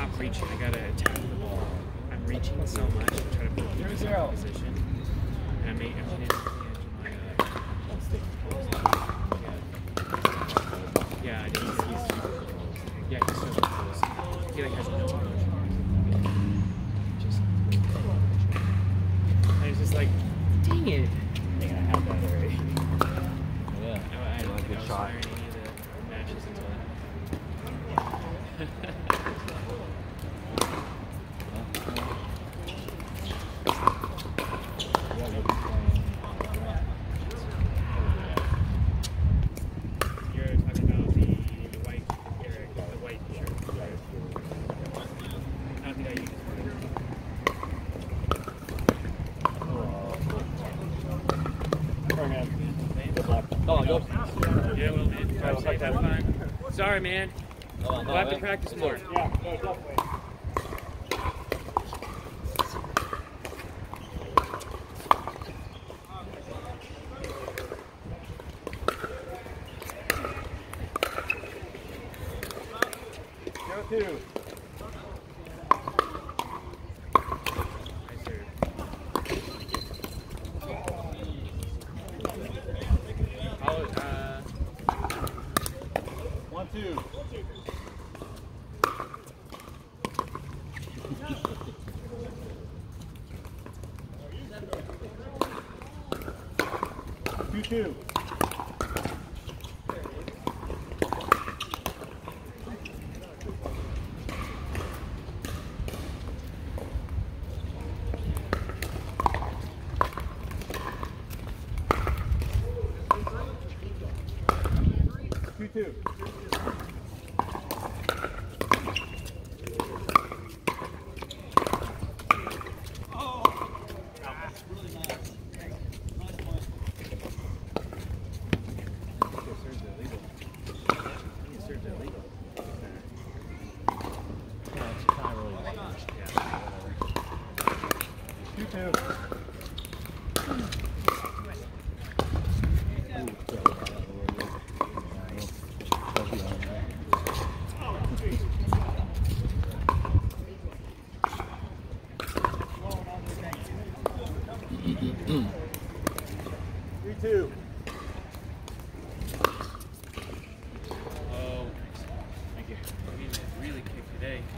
stop reaching. I gotta attack the ball. I'm reaching so much I'm trying to put the zero position, and I made I'm uh, yeah, yeah, Yeah, he's so close. He like has no. Sorry, man. I'll have to practice more. Yeah. two.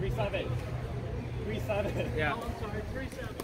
Three seven. Yeah. Oh, I'm sorry.